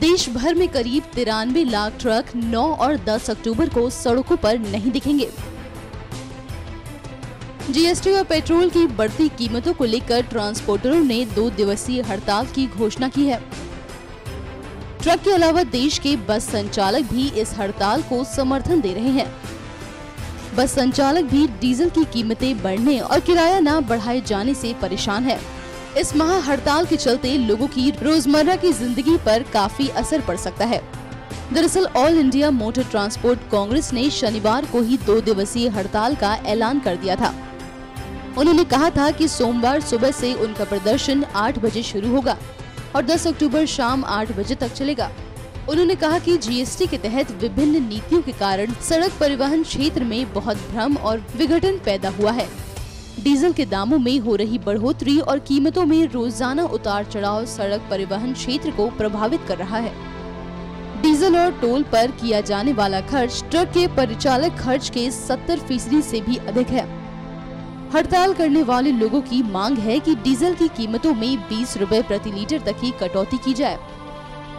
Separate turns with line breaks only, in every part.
देश भर में करीब तिरानवे लाख ट्रक 9 और 10 अक्टूबर को सड़कों पर नहीं दिखेंगे। जीएसटी और पेट्रोल की बढ़ती कीमतों को लेकर ट्रांसपोर्टरों ने दो दिवसीय हड़ताल की घोषणा की है। ट्रक के अलावा देश के बस संचालक भी इस हड़ताल को समर्थन दे रहे हैं। बस संचालक भी डीजल की कीमतें बढ़ने और किराया न बढ़ाए जाने से परेशान है। इस महा हड़ताल के चलते लोगों की रोज़मर्रा की ज़िंदगी पर काफ़ी असर पड़ सकता है। दरअसल All India Motor Transport Congress ने शनिवार को ही दो दिवसीय हड़ताल का ऐलान कर दिया था। उन्होंने कहा था कि सोमवार सुबह से उनका प्रदर्शन 8 बजे शुरू होगा और 10 अक्टूबर शाम 8 बजे तक चलेगा। उन्होंने कहा कि जीएसटी के तहत विभिन्न नीतियों के कारण सड़क परिवहन क्षेत्र में बहुत भ्रम और विघटन पैदा हुआ है। डीजल के दामों में हो रही बढ़ोतरी और कीमतों में रोज़ाना उतार चढ़ाव सड़क परिवहन क्षेत्र को प्रभावित कर रहा है। डीजल और टोल पर किया जाने वाला खर्च ट्रक के परिचालक खर्च के 70 फ़ीसदी ऐसी भी अधिक है। हड़ताल करने वाले लोगों की मांग है कि डीजल की कीमतों में 20 रुपए प्रति लीटर तक की कटौती की जाए।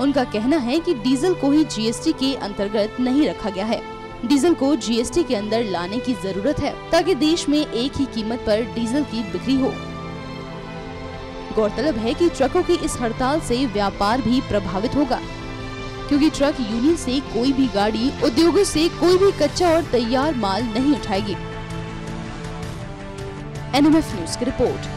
उनका कहना है कि डीजल को ही जीएसटी के अंतर्गत नहीं रखा गया है। डीजल को जीएसटी के अंदर लाने की ज़रूरत है, ताकि देश में एक ही कीमत पर डीजल की बिक्री हो। गौरतलब है कि ट्रकों की इस हड़ताल से व्यापार भी प्रभावित होगा, क्योंकि ट्रक यूनियन से कोई भी गाड़ी, उद्योगों से कोई भी कच्चा और तैयार माल नहीं उठाएगी। एनएमएफ न्यूज़ की रिपोर्ट।